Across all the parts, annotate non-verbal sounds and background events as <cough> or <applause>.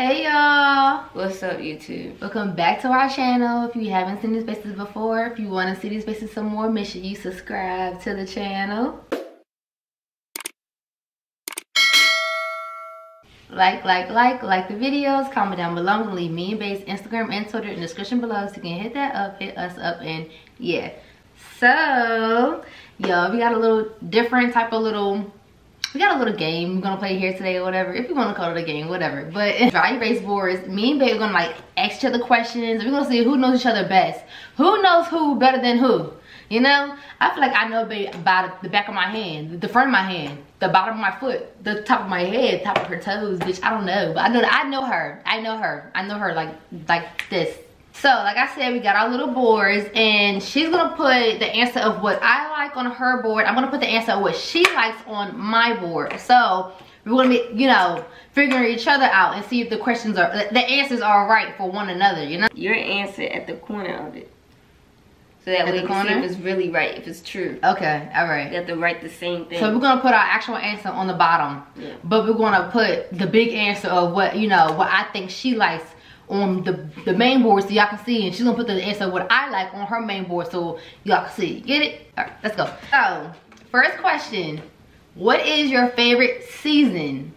Hey y'all! What's up YouTube? Welcome back to our channel. If you haven't seen these faces before, if you want to see these faces some more, make sure you subscribe to the channel. Like, like, like, like the videos, comment down below, and leave me and Bae's Instagram and Twitter in the description below so you can hit that up, hit us up, and yeah. So, y'all, we got a little different type of little we got a little game we're gonna play here today or whatever. If you want to call it a game whatever. But <laughs> dry erase boards. Me and babe are gonna like ask each other questions. We're gonna see who knows each other best. Who knows who better than who? You know? I feel like i know babe by the back of my hand the front of my hand the bottom of my foot the top of my head top of her toes bitch. I don't know. But i know i know her. I know her. I know her like like this so, like I said, we got our little boards and she's gonna put the answer of what I like on her board. I'm gonna put the answer of what she likes on my board. So, we're gonna be, you know, figuring each other out and see if the questions are, the answers are right for one another, you know? Your answer at the corner of it. So that At way you can see if it's really right, if it's true. Okay, all right. You have to write the same thing. So we're gonna put our actual answer on the bottom, Yeah. but we're gonna put the big answer of what you know what I think she likes on the the main board so y'all can see, and she's gonna put the answer what I like on her main board so y'all can see. Get it? All right, let's go. So first question: What is your favorite season,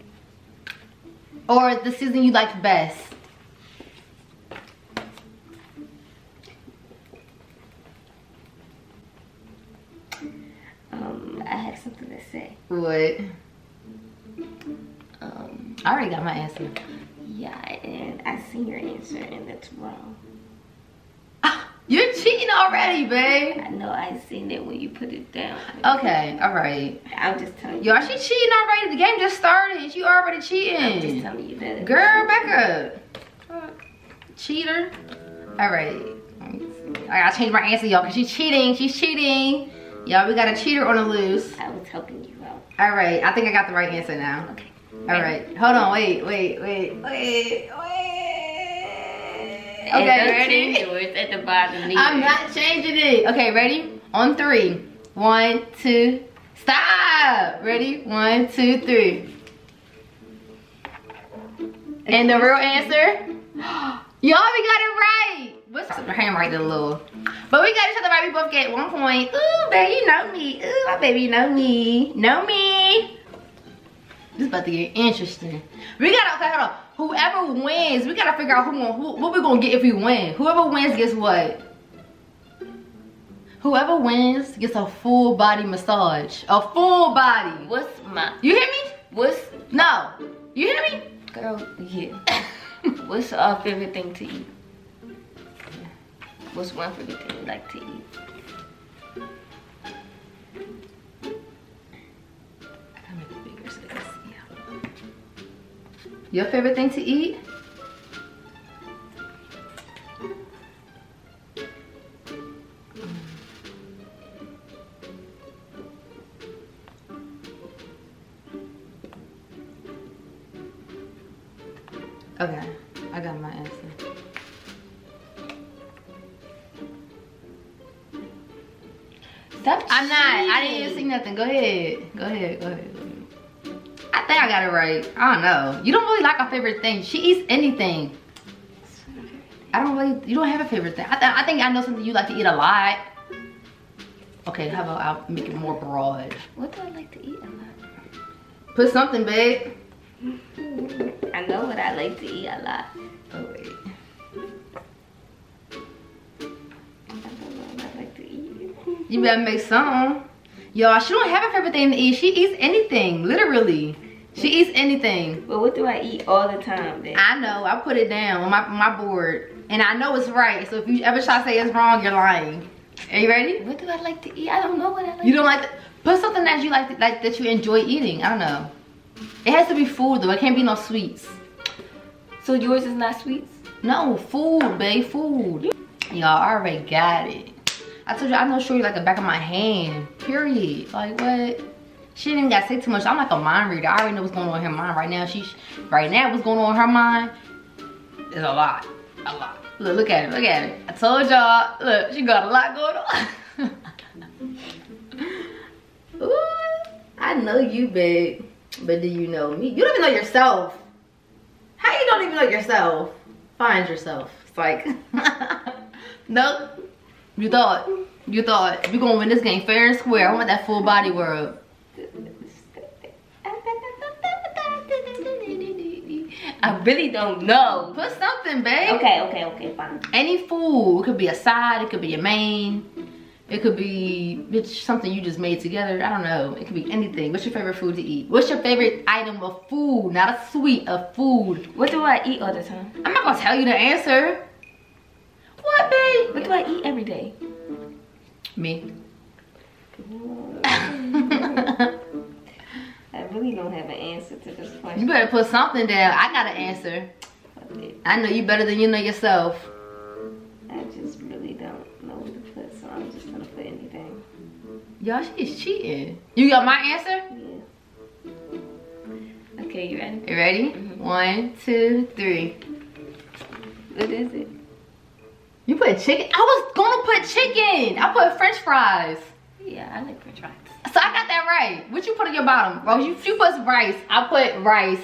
or the season you liked best? um, I have something to say. What? Um, I already got my answer. Yeah, and I seen your answer and it's wrong. You're cheating already, babe. I know I seen it when you put it down. Okay, all right. I'm just telling you. Y'all, she cheating already. The game just started. You already cheating. I'm just telling you that. Girl, back up. Cheater. All right. I gotta change my answer, y'all, because she's cheating. She's cheating. Y'all, we got a cheater on the loose. I was helping you out. All right. I think I got the right answer now. Okay. All right. Hold on. Wait, wait, wait, wait, wait. Okay, ready? yours at the bottom. Neither. <laughs> I'm not changing it. Okay, ready? On three. One, two, stop. Ready? One, two, three. And the real answer? <gasps> Y'all, we got it right. What's the handwriting a little? But we got each other right. We both get one point. Ooh, baby, you know me. Ooh, my baby, you know me. Know me. This about to get interesting. We gotta, okay, hold on. Whoever wins, we gotta figure out who, who what we gonna get if we win. Whoever wins gets what? Whoever wins gets a full body massage. A full body. What's my? You hear me? What's No. You hear me? girl? Yeah. <laughs> What's our favorite thing to eat? What's one favorite thing you like to eat? Your favorite thing to eat? Okay, I got my answer. Stop. I'm not. I didn't even see nothing. Go ahead. Go ahead. Go ahead. I got it right. I don't know. You don't really like a favorite thing. She eats anything. I don't really. You don't have a favorite thing. I, th I think I know something you like to eat a lot. Okay, how about I'll make it more broad. What do I like to eat a lot? Put something, babe. I know what I like to eat a lot. Oh wait. I don't know what I like to. You better make something. Y'all, she don't have a favorite thing to eat. She eats anything, literally. She eats anything. But what do I eat all the time then? I know. I put it down on my my board, and I know it's right. So if you ever try to say it's wrong, you're lying. Are you ready? What do I like to eat? I don't know what I like. You don't like to, put something that you like to, like that you enjoy eating. I don't know. It has to be food though. It can't be no sweets. So yours is not sweets? No food, babe. Food. Y'all already got it. I told you I know you like the back of my hand. Period. Like what? She didn't got to say too much. I'm like a mind reader. I already know what's going on in her mind right now. She's right now. What's going on in her mind is a lot, a lot. Look, look at it. Look at it. I told y'all. Look, she got a lot going on. <laughs> Ooh, I know you, babe. But do you know me? You don't even know yourself. How you don't even know yourself? Find yourself. It's like, <laughs> nope. You thought. You thought. you're gonna win this game fair and square. I want that full body world. I really don't know. Put something, babe. Okay, okay, okay, fine. Any food. It could be a side. It could be a main. It could be it's something you just made together. I don't know. It could be anything. What's your favorite food to eat? What's your favorite item of food? Not a sweet, of food. What do I eat all the time? I'm not gonna tell you the answer. What, babe? What do I eat every day? Me. <laughs> <laughs> I really don't have an answer to this question. you better put something down. I got an answer. I know you better than you know yourself. I just really don't know what to put, so I'm just gonna put anything. Y'all, she's cheating. You got my answer? Yeah. Okay, you ready? You ready? Mhm. One, two, three. What is it? You put chicken? I was gonna put chicken. I put french fries. Yeah, I like french fries. So I got that right. What you put on your bottom? Bro, you, you put rice. I put rice.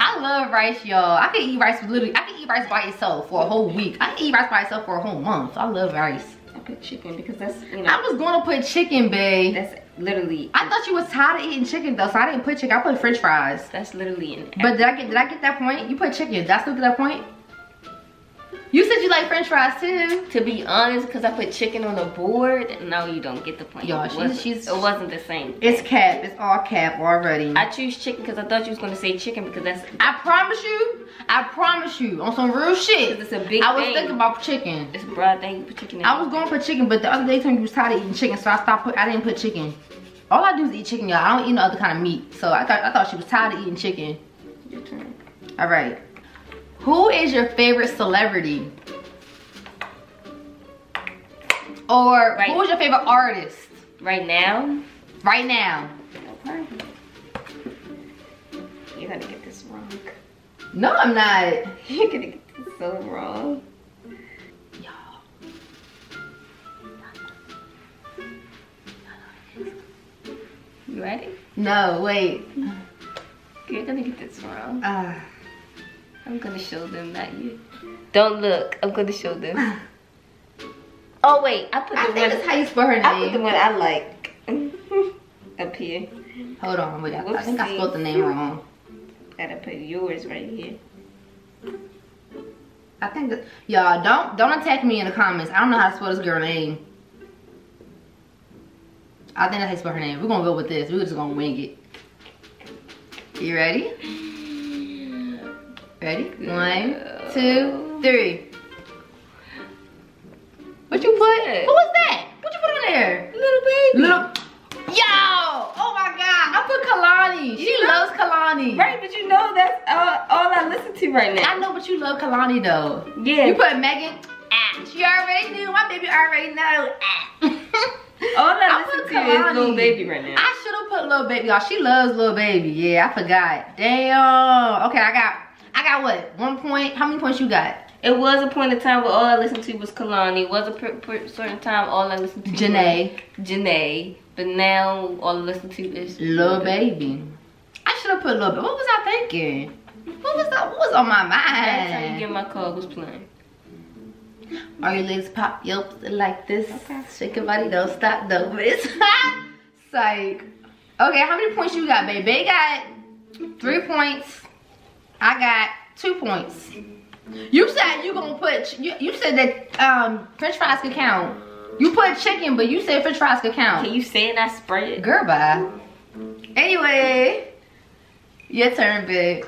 I love rice, y'all. I can eat rice literally, I can eat rice by itself for a whole week. I can eat rice by itself for a whole month. I love rice. I put chicken because that's, you know. I was gonna put chicken, babe. that's literally, I thought you was tired of eating chicken though, so I didn't put chicken. I put french fries. that's literally an But did I get did I get that point? You put chicken. Did I still get that point? You said you like french fries too. To be honest, because I put chicken on the board, no, you don't get the point. Y'all, It she's- wasn't- she's- It wasn't the same. It's cap. It's all cap already. I choose chicken because I thought you was gonna say chicken because that's I promise you, I promise you, on some real shit. it's a big I was thing. thinking about chicken. It's a broad thing. You put chicken in. I was going for chicken, but the other day you was tired of eating chicken, so I stopped. Put, I didn't put chicken. All I do is eat chicken, y'all. I don't eat no other kind of meat. So I thought I thought she was tired of eating chicken. Your turn. All right. Who is your favorite celebrity? Or Right. who is your favorite artist Right now, right now? okay. You're gonna get this wrong. No, I'm not. <laughs> You're gonna get this so wrong. Y'all. You ready? No, wait. You're gonna get this wrong. Uh, I'm gonna show them, not you. Don't look. I'm gonna show them. <laughs> Oh wait, I put I the that's one. how you spell her name. I put the one I like <laughs> up here. Hold on, wait. I, I think I spelled the name wrong. Gotta put yours right here. I think that y'all don't don't attack me in the comments. I don't know how to spell this girl name. I think that's how you spell her name. We're gonna go with this. We're just gonna wing it. You ready? Ready? One, two, three. What you put? Who was that? What you put on there? Lil Baby. Little. Yo! Oh my God! I put Kehlani. She know- loves Kehlani. Right, but you know that's uh, all I listen to right now. I know, but you love Kehlani though. Yeah. You put Megan. Ah, she already knew. My baby already know. Ah. <laughs> all I, I listen to is Kehlani. Lil Baby right now. I should have put Lil Baby. Y'all, she loves Lil Baby. Yeah, I forgot. Damn. Okay, I got. Got what? One point. How many points you got? It was a point in time where all I listened to was Kehlani. It was a certain time all I listened to Jhené. was Jhené. But now all I listen to is Lil Baby. I should have put Lil Baby. What was I thinking? What was that? What was on my mind? That's how you get my call was playing. Are your legs pop yelps like this? Okay. Shake your body, don't stop though. But it's <laughs> psych. Okay, how many points you got, babe? They got three points. I got two points. You said you gonna put. You, you said that um French fries could count. You put chicken, but you said French fries could count. Can you say it and I spread it? Girl, bye. Anyway, your turn, babe.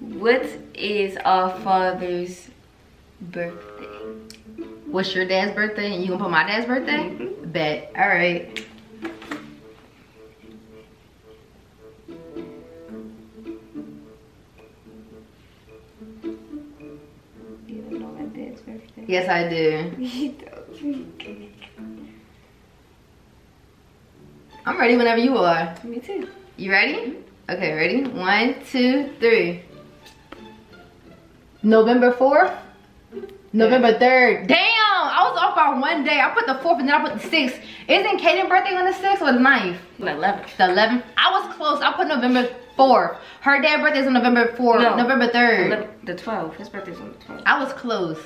What is our father's birthday? What's your dad's birthday? And you gonna put my dad's birthday? Mhm. Bet. All right. Yes, I do. I'm ready whenever you are. Me too. You ready? Okay, ready? One, two, three. November 4th? November 3rd. Damn! I was off by one day. I put the 4th and then I put the 6th. Isn't Kaden's birthday on the 6th or the 9th? The 11th. The 11th? I was close. I put November 4th. Her dad's birthday is on November 4th, No. November 3rd. The 12th. His birthday's on the 12th. I was close.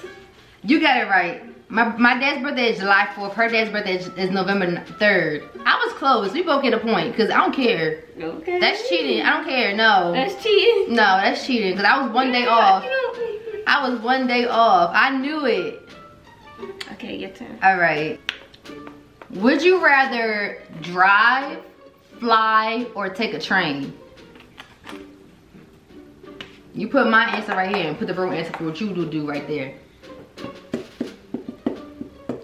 You got it right. My, my dad's birthday is July 4th. Her dad's birthday is, is November 3rd. I was close. We both get a point because I don't care. Okay. That's cheating. I don't care. No. That's cheating. no, that's cheating because I was one day off. I was one day off. I knew it. Okay, your turn. All right. Would you rather drive, fly, or take a train? You put my answer right here and put the wrong answer for what you would do right there.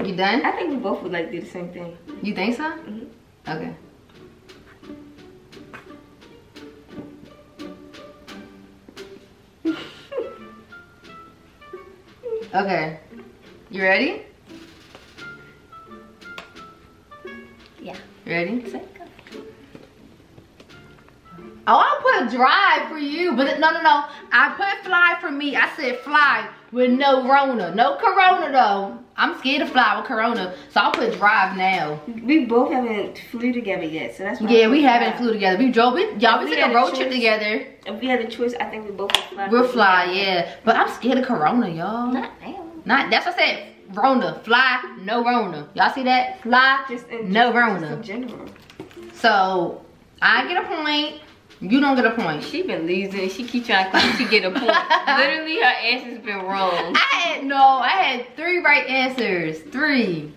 You done? I think we both would like do the same thing. You think so? Mhm. Okay. <laughs> okay. You ready? Yeah. Ready? Say go. Oh, I put drive for you, but no, no, no. I put fly for me. I said fly with no Rona. No Corona, though. I'm scared to fly with Corona, so I'll put drive now. We both haven't flew together yet, so that's why. Yeah, we haven't flew together. We drove it. Y'all, we We took a had a road trip together. If we had a choice, I think we both would fly. We'll fly, yeah. But I'm scared of Corona, y'all. Not now. Not that's what I said. Rona, fly, no Rona. Y'all see that? Fly, Just in no just in general. So I get a point. You don't get a point. She been losing. She keep trying to she get a point. <laughs> Literally, her answer's been wrong. I had no. I had three right answers. Three.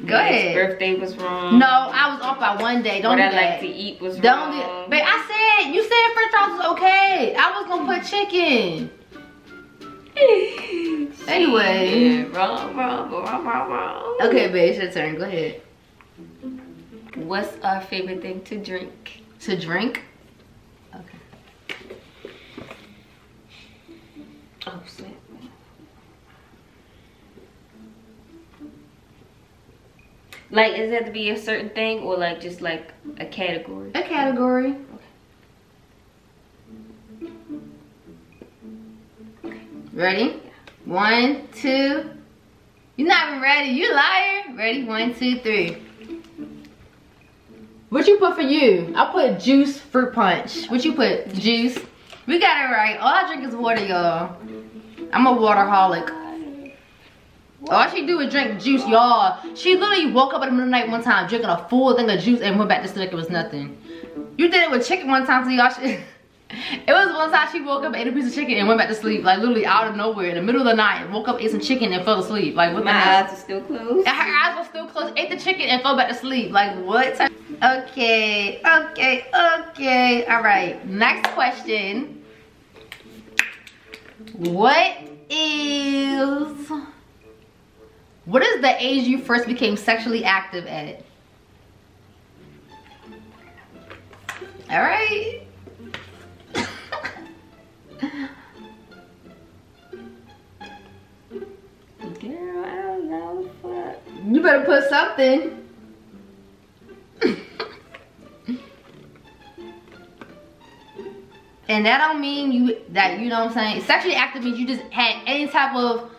Go Dad's ahead. Birthday was wrong. No, I was off by one day. Don't what do I that. like to eat was Don't wrong. do. But I said you said French fries was okay. I was gonna put chicken. <laughs> Anyway. Wrong, wrong, wrong, wrong, wrong. Okay, babe, it's your turn. Go ahead. What's our favorite thing to drink? To drink. Okay. Oh, snap. Like, is it have to be a certain thing or like just like a category? A category. Okay. Ready? One, two. You're not even ready. You liar. Ready? One, two, three. What you put for you? I put juice, fruit punch. What you put? Juice. We got it right. All I drink is water, y'all. I'm a waterholic. All she do is drink juice, y'all. She literally woke up in the middle of the night one time drinking a full thing of juice and went back to sleep like it was nothing. You did it with chicken one time, so y'all. <laughs> It was one time she woke up, ate a piece of chicken, and went back to sleep, like literally out of nowhere in the middle of the night. Woke up, ate some chicken, and fell asleep. Like what My eyes are still closed. And her eyes were still closed. Ate the chicken and fell back to sleep. Like what? Okay, okay, okay. All right. Next question. What is what is the age you first became sexually active at? All right. Girl, I don't know. You better put something. And that don't mean you that you know what I'm saying. Sexually active means you just had any type of.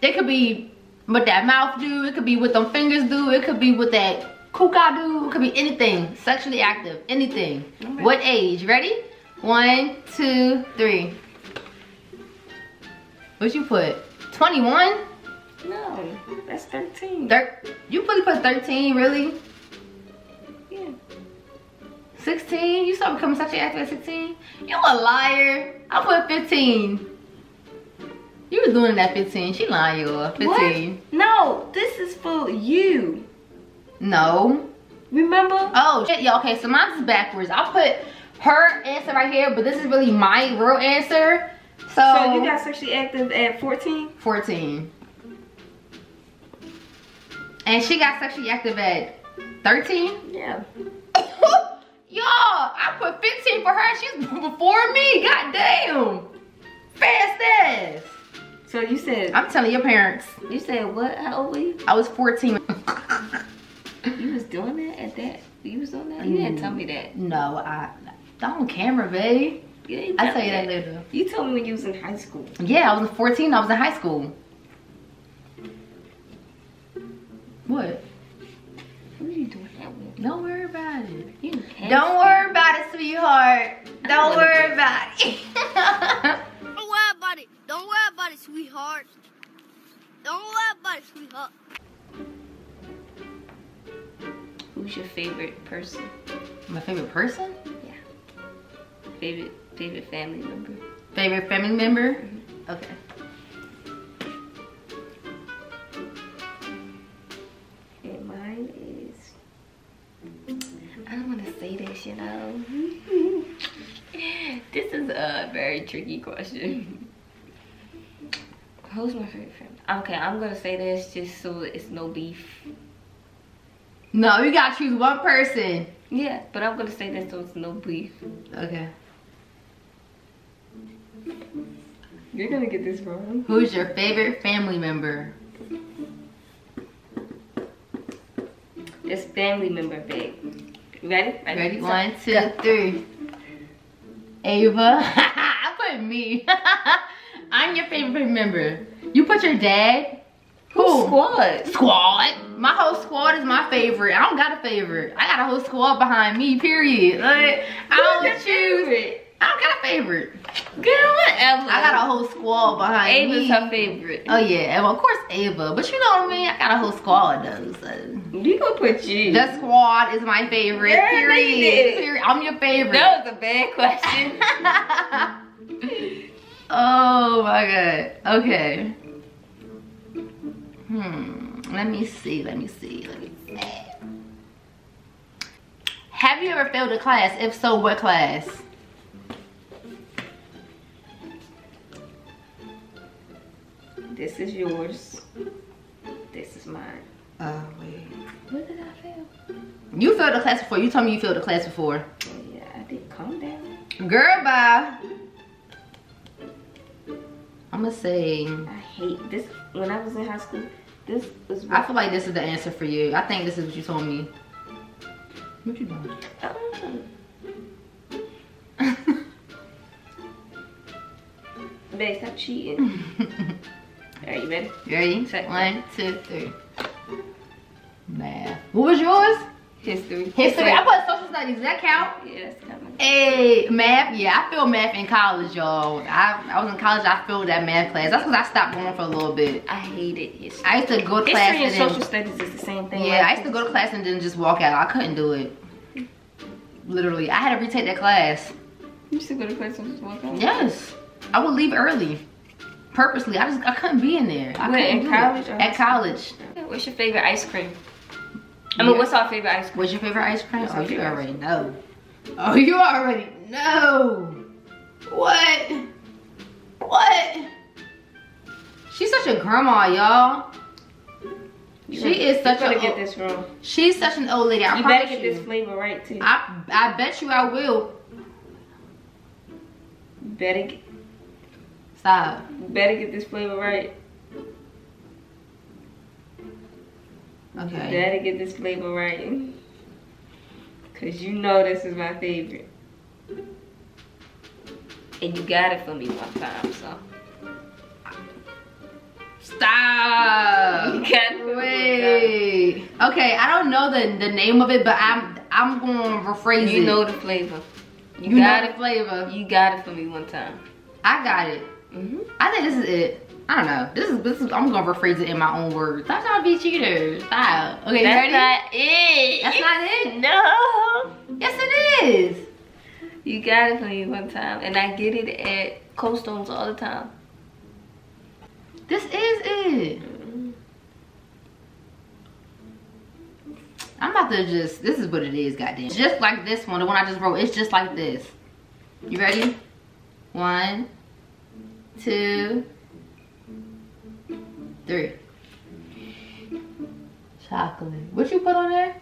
It could be what that mouth do. It could be what them fingers do. It could be what that kuka do. It could be anything. Sexually active, anything. What age? Ready? One, two, three. What you put? 21? No, that's 13. Thir- you really put 13, really? Yeah. 16? You started becoming sexually active at 16? You a liar. I put 15. You was doing it at 15. She lying, y'all. 15. What? No, this is for you. No. Remember? Oh, shit, y'all. Okay, so mine's backwards. I'll put her answer right here, but this is really my real answer. So, So you got sexually active at 14? 14. And she got sexually active at 13? Yeah. <laughs> Y'all, I put 15 for her. She's <laughs> before me. God damn. Fast ass. So you said I'm telling your parents, you said what? How old were you? I was 14. <laughs> You was doing that at that? You was doing that? You didn't tell me that. no, I not on camera, babe. You I'll tell you that later. You told me when you was in high school. Yeah, I was 14. I was in high school. What? Who are you doing that with? Don't worry about it. You Don't worry about it, sweetheart. Don't wanna worry about it. <laughs> Don't worry about it. Don't worry about it, sweetheart. Don't worry about it, sweetheart. Who's your favorite person? My favorite person? Yeah. Favorite favorite family member? Favorite family member? Mm-hmm. Okay. I don't want to say this, you know. <laughs> this is a very tricky question. Who's my favorite family? Okay, I'm gonna say this just so it's no beef. No, you gotta choose one person. Yeah, but I'm gonna say this so it's no beef. Okay. You're gonna get this wrong. Who's your favorite family member? It's family member, babe. Ready? Ready? So- One, two, go. three. Ava. I <laughs> put me. <laughs> I'm your favorite member. You put your dad? Who's squad? Squad. My whole squad is my favorite. I don't got a favorite. I got a whole squad behind me, period. Like, I don't choose. favorite? I don't got a favorite. Girl, whatever. I got a whole squad behind Ava's me. her favorite. Oh yeah, and of course Ava, but you know what I mean. I got a whole squad though. So. We gonna put you. The squad is my favorite. Girl, period. period. I'm your favorite. that was a bad question. <laughs> oh my god. Okay. Hmm. Let me see. Let me see. Let me see. Have you ever failed a class? If so, what class? This is yours. This is mine. Oh wait. What did I fail? You failed the class before. You told me you failed the class before. Oh, yeah, I did. Calm down. Girl, bye. I'm gonna say. I hate this. When I was in high school, this was. I feel like this is the answer for you. I think this is what you told me. What you doing? Oh. <laughs> Babe, stop cheating. <laughs> Alright, you ready? You ready? Set. One, two, three. Math. What was yours? History. History. I put social studies. Does that count? Yeah, that's of. Hey, math. Yeah, I failed math in college, y'all. I, I was in college. I failed that math class. That's because I stopped going for a little bit. I hated history. I used to go to class History and and social studies is the same thing. yeah, I used to go to class and then just walk out. I couldn't do it. Literally, I had to retake that class. You used to go to class and just walk out? Yes, I would leave early, purposely. I just I couldn't be in there. I couldn't in do it. college At college. What's your favorite ice cream? I mean, Yeah. what's our favorite ice cream? What's your favorite ice cream? What's Oh, you already know. Oh, you already know. What? What? She's such a grandma, y'all. She is such a- get this wrong. She's such an old lady. I You better get you. this flavor right too. I I bet you I will. better get, Stop. better get this flavor right. Okay. Better get this flavor right. Cause you know this is my favorite. And you got it for me one time, so. Stop. You got it for me one time. Wait. Okay, I don't know the the name of it, but I'm I'm gonna rephrase You it. know the flavor. You, you got know the it. flavor. You got it for me one time. I got it. Mm-hmm. I think this is it. I don't know. This is this is. I'm gonna rephrase it in my own words. Trying to be cheaters. Stop. Okay, That's ready? not it. That's not it. No. Yes, it is. You got it for me one time, and I get it at Cold Stones all the time. This is it. I'm about to just. This is what it is. Goddamn. Just like this one, the one I just wrote. It's just like this. You ready? One, two, three. Chocolate. What you put on there?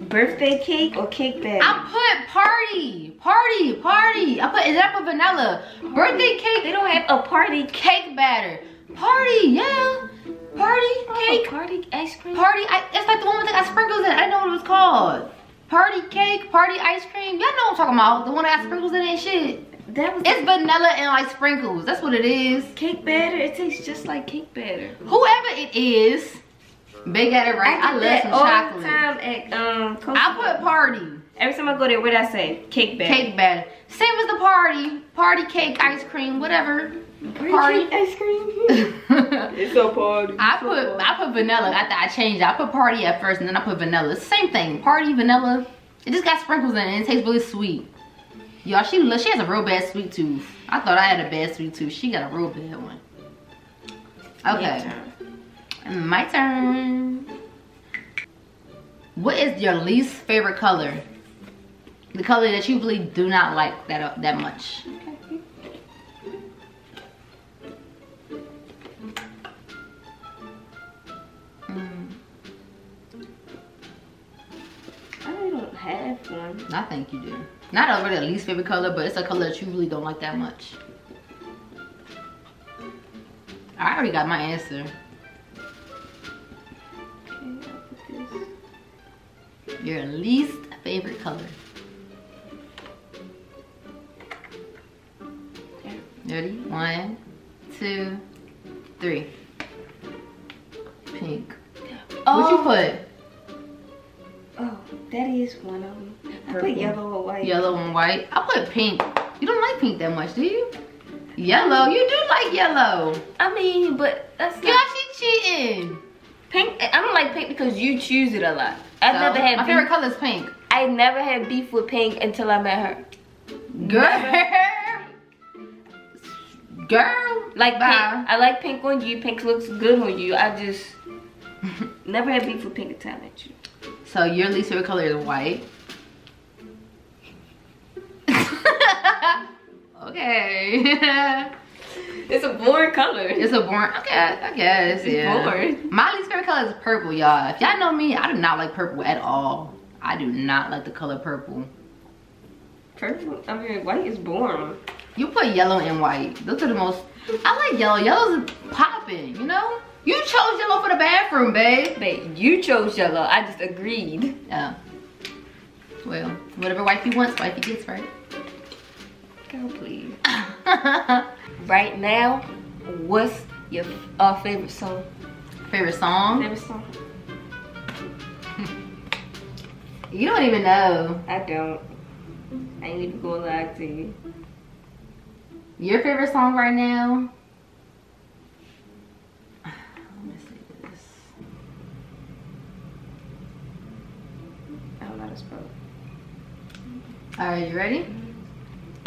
Birthday cake or cake batter? I put party, party, party. I put is that for vanilla? Birthday cake. They don't have a party cake. batter. Party, yeah. Party oh, cake. Oh, party ice cream. Party. I, it's like the one with the got sprinkles in it. I didn't know what it was called. Party cake, party ice cream. Y'all know what I'm talking about. The one that got sprinkles in it and shit. That was It's vanilla and like sprinkles. That's what it is. cake batter. It tastes just like cake batter. Whoever it is, Big got it right. I, I, love some that all chocolate. the time at um. Coastal I put party. every time I go there. What did I say? Cake batter. Cake batter. Same as the party. Party cake, ice cream, whatever. Party. Cake ice cream. <laughs> I it's a party. put I put vanilla after I changed. it. I put party at first and then I put vanilla. Same thing. Party, vanilla. It just got sprinkles in it and it tastes really sweet. Y'all, she she has a real bad sweet tooth. I thought I had a bad sweet tooth. She got a real bad one. Okay. My turn. What is your least favorite color? The color that you really do not like that that much. Mm, I really don't have one. I think you do. Not a really a least favorite color, but it's a color that you really don't like that much. I already got my answer. Okay, I'll put this. Your least favorite color. Ready? One, two, three. Pink. Oh. What'd you oh. put? Oh, that is one of them. I Purple. put yellow or white. Yellow and white. I put pink. You don't like pink that much, do you? Yellow. You do like yellow. I mean, but that's Yeah, not she cheating. pink. I don't like pink because you choose it a lot. I've So, never had my beef. favorite color is pink. I never had beef with pink until I met her. Girl. <laughs> Girl. Like pink, I like pink on you. Pink looks good on you. I just <laughs> never had beef with pink until I met you. So your least favorite color is white. Okay. <laughs> It's a boring color. it's a boring. Okay, I guess. It's Yeah. boring. My least favorite color is purple, y'all. If y'all know me, I do not like purple at all. I do not like the color purple. Purple. I mean, white is boring. You put yellow and white. Those are the most. I like yellow. Yellow's popping. You know. You chose yellow for the bathroom, babe. Babe, you chose yellow. I just agreed. Yeah. Well, whatever wifey wants, wifey gets, right? Girl, please. <laughs> Right now, what's your uh, favorite song? Favorite song? Favorite song? <laughs> You don't even know. I don't. I ain't even gonna lie to you. Your favorite song right now? <sighs> Let me see this. I don't know how to spell it. All right, you ready?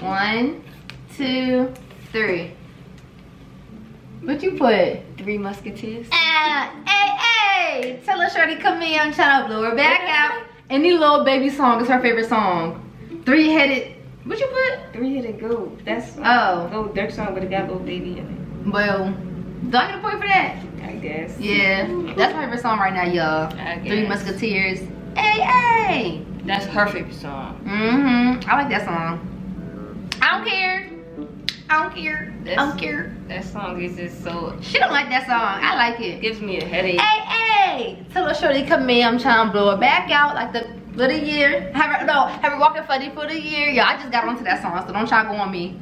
One, two, three. What you put? Three Musketeers. Ah, hey, hey! Tell her shorty come in. I'm trying to blow her back out. Any Lil Baby song is her favorite song. Three-headed. What you put? Three Headed Goat. That's Oh. Lil Durk song, but it got Lil Baby in it. Well, do I get a point for that? I guess. Yeah, that's my favorite song right now, y'all. Three guess. Musketeers. Hey, hey! That's her favorite song. Mm-hmm. I like that song. I don't care. I don't care. I don't care. That song is just so. She don't like that song. I like it. Gives me a headache. Hey, hey! Tell her shorty come in. I'm trying to blow her back out like the for the year. Have her no, have her walking funny for the year. Yeah, I just got onto that song, so don't try to go on me.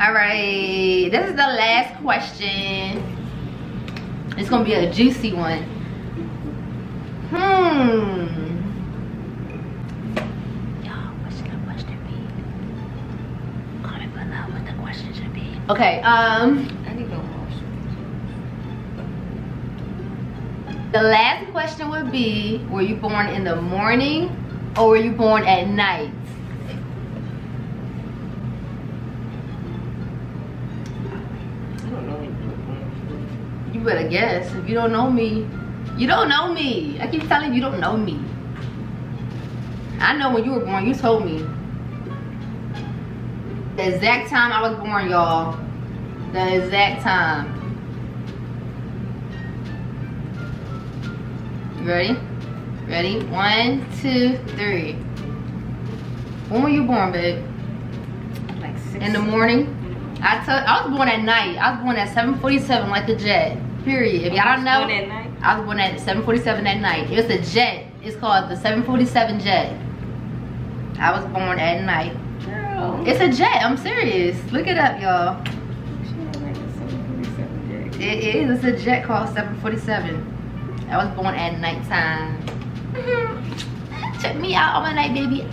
All right, this is the last question. It's gonna be a juicy one. Hmm. Y'all, what should the question be? Comment Okay. Um. The last question would be, were you born in the morning or were you born at night? You better guess. If you don't know me, you don't know me. I keep telling you, you don't know me. I know when you were born, you told me. The exact time I was born, y'all. The exact time. You ready? Ready? One, two, three. When were you born, babe? Like six. In the morning? I I was born at night. I was born at 747 like the jet. Period. If y'all don't know, Born at night. I was born at 747 at night. It's a jet. It's called the 747 jet. I was born at night. Girl. It's a jet. I'm serious. Look it up, y'all. Like a 747 jet. It is. It's a jet called 747. I was born at nighttime. <laughs> Check me out on my night, baby. <laughs>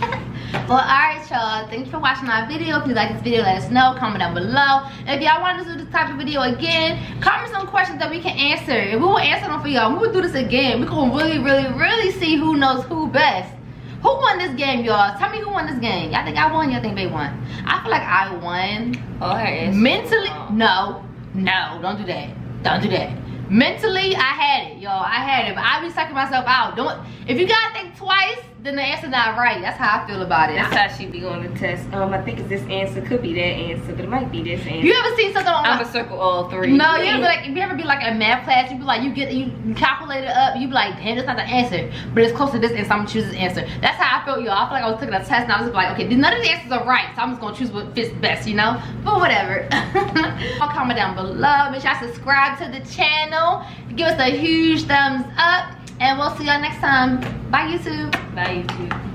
well, alright, y'all. Thank you for watching our video. If you like this video, let us know. Comment down below. If y'all want to do this type of video again, comment some questions that we can answer. And we will answer them for y'all. We will do this again. We're going to really, really, really see who knows who best. Who won this game, y'all? Tell me who won this game. Y'all think I won? Y'all think they won? I feel like I won. Oh, her answer. Mentally, no. No, don't do that. Don't do that. Mentally, I had it, y'all. I had it, but I be sucking myself out. Don't. If you gotta think twice, then the answer not right. That's how I feel about it. That's how she be on the test. Um, I think it's this answer. Could be that answer, but it might be this answer. You ever seen something on? I'm gonna circle all three. No, you ever be like, if you ever be like in math class, you be like, you get, you calculate it up, you be like, damn, that's not the answer, but it's close to this answer. I'm gonna choose this answer. That's how I felt, y'all. I feel like I was taking a test and I was like, okay, none of the answers are right, so I'm just gonna choose what fits best, you know. But whatever. I'll <laughs> comment down below. Make sure I subscribe to the channel. Give us a huge thumbs up, and we'll see y'all next time. Bye, YouTube. Bye, YouTube.